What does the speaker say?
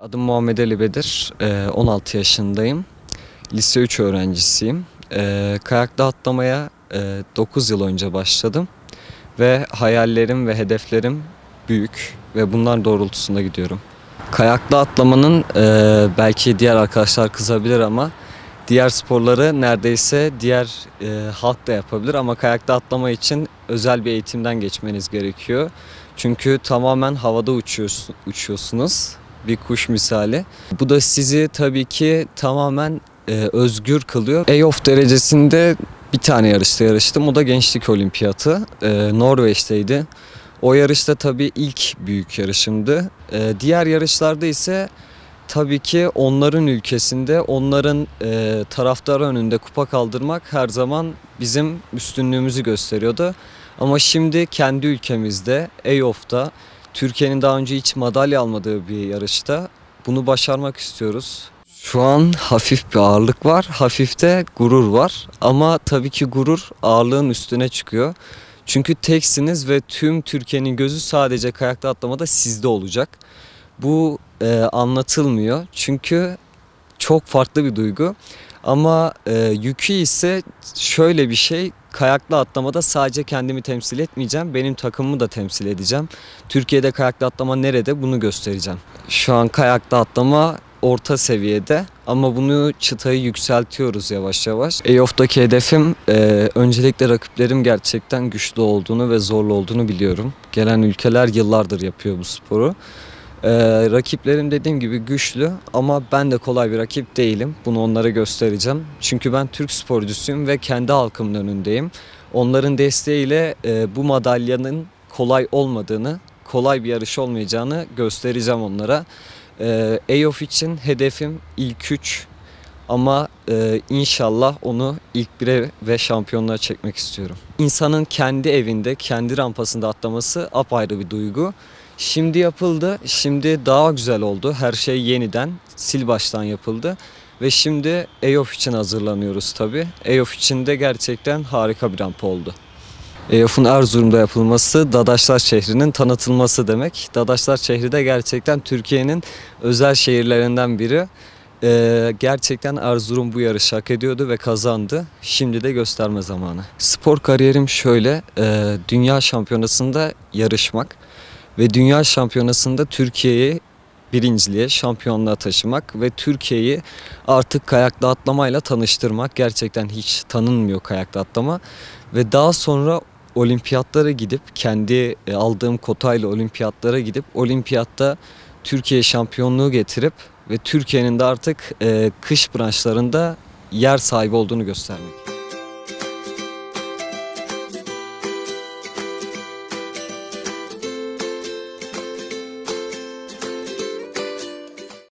Adım Muhammed Ali Bedir, Ee, 16 yaşındayım. Lise 3 öğrencisiyim. Ee, Kayakta atlamaya e, 9 yıl önce başladım. Ve hayallerim ve hedeflerim büyük ve bunlar doğrultusunda gidiyorum. Kayakta atlamanın e, belki diğer arkadaşlar kızabilir ama diğer sporları neredeyse diğer e, halk da yapabilir ama kayakta atlama için özel bir eğitimden geçmeniz gerekiyor. Çünkü tamamen havada uçuyorsun, uçuyorsunuz bir kuş misali. Bu da sizi tabii ki tamamen e, özgür kılıyor. EOF derecesinde bir tane yarışta yarıştım. O da Gençlik Olimpiyatı. E, Norveç'teydi. O yarışta tabii ilk büyük yarışımdı. E, diğer yarışlarda ise tabii ki onların ülkesinde, onların e, taraftarı önünde kupa kaldırmak her zaman bizim üstünlüğümüzü gösteriyordu. Ama şimdi kendi ülkemizde, EOF'da Türkiye'nin daha önce hiç madalya almadığı bir yarışta bunu başarmak istiyoruz. Şu an hafif bir ağırlık var, hafif de gurur var. Ama tabii ki gurur ağırlığın üstüne çıkıyor. Çünkü teksiniz ve tüm Türkiye'nin gözü sadece kayakta atlamada sizde olacak. Bu e, anlatılmıyor çünkü çok farklı bir duygu. Ama e, yükü ise şöyle bir şey kayaklı atlamada sadece kendimi temsil etmeyeceğim. Benim takımımı da temsil edeceğim. Türkiye'de kayaklı atlama nerede bunu göstereceğim. Şu an kayaklı atlama orta seviyede ama bunu çıtayı yükseltiyoruz yavaş yavaş. EOF'daki hedefim e, öncelikle rakiplerim gerçekten güçlü olduğunu ve zorlu olduğunu biliyorum. Gelen ülkeler yıllardır yapıyor bu sporu. Ee, rakiplerim dediğim gibi güçlü ama ben de kolay bir rakip değilim. Bunu onlara göstereceğim. Çünkü ben Türk sporcusuyum ve kendi halkımın önündeyim. Onların desteğiyle e, bu madalyanın kolay olmadığını, kolay bir yarış olmayacağını göstereceğim onlara. Ee, EOF için hedefim ilk 3 ama e, inşallah onu ilk 1'e ve şampiyonluğa çekmek istiyorum. İnsanın kendi evinde, kendi rampasında atlaması apayrı bir duygu. Şimdi yapıldı. Şimdi daha güzel oldu. Her şey yeniden sil baştan yapıldı. Ve şimdi EOF için hazırlanıyoruz tabii. EOF için de gerçekten harika bir rampa oldu. EOF'un Erzurum'da yapılması Dadaşlar şehrinin tanıtılması demek. Dadaşlar şehri de gerçekten Türkiye'nin özel şehirlerinden biri. Ee, gerçekten Erzurum bu yarışı hak ediyordu ve kazandı. Şimdi de gösterme zamanı. Spor kariyerim şöyle, e, dünya şampiyonasında yarışmak ve dünya şampiyonasında Türkiye'yi birinciliğe, şampiyonluğa taşımak ve Türkiye'yi artık kayakla atlamayla tanıştırmak. Gerçekten hiç tanınmıyor kayakla atlama ve daha sonra olimpiyatlara gidip kendi e, aldığım kotayla olimpiyatlara gidip olimpiyatta Türkiye şampiyonluğu getirip ve Türkiye'nin de artık e, kış branşlarında yer sahibi olduğunu göstermek.